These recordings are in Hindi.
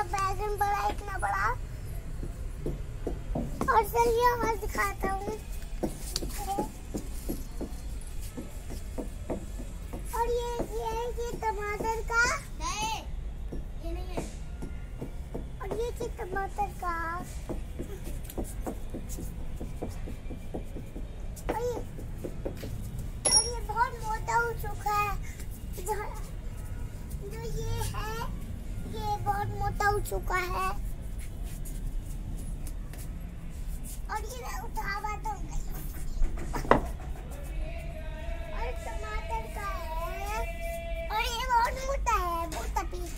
इतना बैगन बड़ा इतना बड़ा। और चलिए और दिखाता हूँ। और ये ये ये टमाटर का। टमाटर का। और ये और ये बहुत मोटा हो चुका है। जो ये है बहुत मोटा हो चुका है। और ये मैं उठावा दूँगा और टमाटर का है। और ये बहुत मोटा है मोटा पीस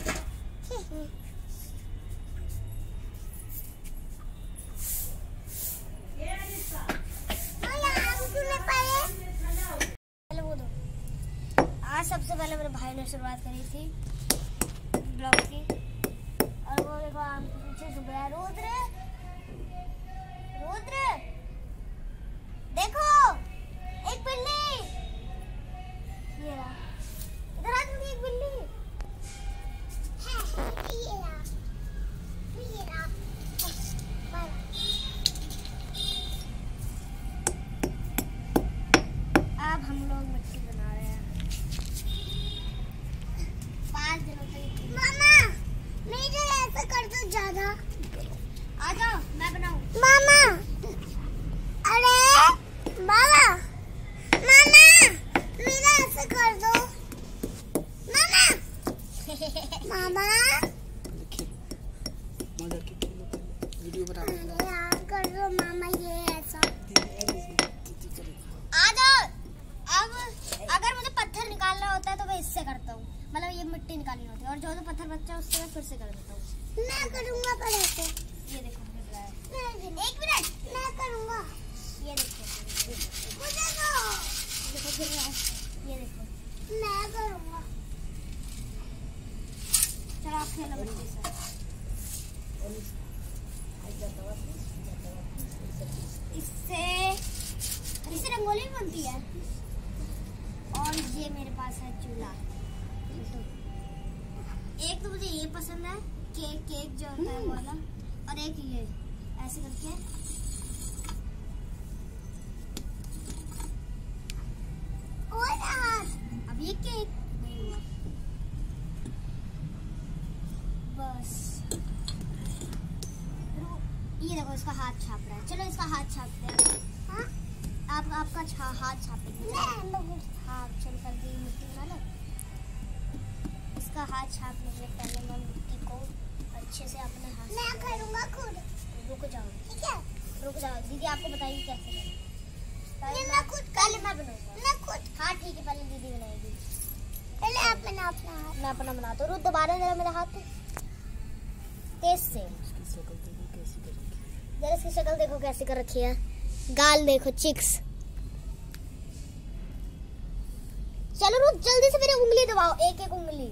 सबसे पहले मेरे भाई ने शुरुआत करी थी ब्लॉग की। और वो देखो आम ज़्यादा। आ जाओ मैं बनाऊँ। मामा अरे मामा मामा मेरा ऐसा कर दो मामा मामा मदर के खेलो पहले वीडियो बना अरे यहाँ कर दो मामा ये ऐसा आ जाओ अब अगर मुझे पत्थर निकालना होता है तो मैं इससे करता हूँ मतलब ये मिट्टी निकालनी होती है और जो जो पत्थर बच्चा उससे मैं फिर से कर देता हूँ। मैं करूँगा पर ऐसे ये देखो है। एक मिनट मैं करूँगा। ये देखो मुझे दो। देखो है। ये देखो। मैं करूँगा। चलो आप खेलो मिट्टी से इससे इससे रंगोली बनती है। और ये मेरे पास है चूल्हा। एक तो मुझे ये पसंद है केक केक जो होता है वाला और एक ये ऐसे करके। हाथ अब ये केक बस। ये देखो इसका हाथ छाप रहा है। चलो इसका हाथ छापते हैं। हाँ? आप आपका छा, हाथ छापेंगे। रुक दीदी आपको बताइए कैसे ये मैं खुद पहले मैं बनाऊँगा। मैं खुद हाँ ठीक है पहले दीदी बनाएगी। पहले आप बना अपना हाथ। मैं अपना बनाता हूँ रुक दोबारा जरा मेरा हाथ तेज से इसकी शक्ल देखो कैसी? करेंगे जरा इसकी शक्ल देखो कैसे कर रखी है। गाल देखो चिक्स चलो रुक जल्दी से मेरी उंगली दबाओ। एक एक उंगली।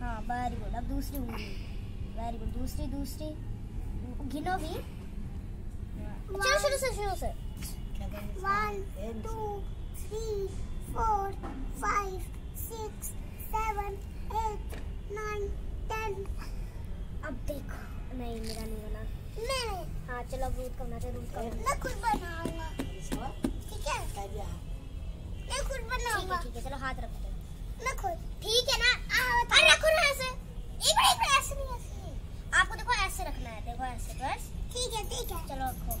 हाँ वेरी गुड अब दूसरी उंगली। वेरी गुड दूसरी दूसरी। गिनो भी चलो शुरू से शुरू से One, two, three, four, five, six, seven, eight, nine, ten. अब देखो। नहीं मेरा नहीं बना। मैं हाँ चलो अब रूट का बनाते रूट का मैं खुद बनाऊँगा। ठीक है? मैं खुद बनाऊँगा। ठीक है चलो हाथ रखते हैं मैं खुद। ठीक है ना? अरे रखो ना ऐसे एक मिनट एक मिनट ऐसे नहीं ऐसे नहीं आपको देखो ऐसे रखना है देखो ऐसे बस ठीक है ठीक है चलो रखो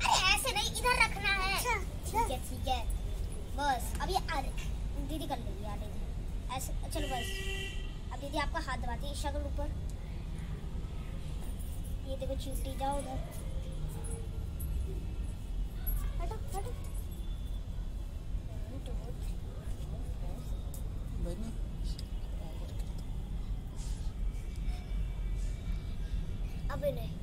अरे ऐसे नहीं इधर रखना है अच्छा, ठीक है। बस अब ये आधे दीदी कर लेगी आधे ऐसे चलो बस। अब दीदी आपका हाथ दबाती है शक्ल ऊपर। ये देखो चींटी जाओ उधर। हटो हटो। अभी नहीं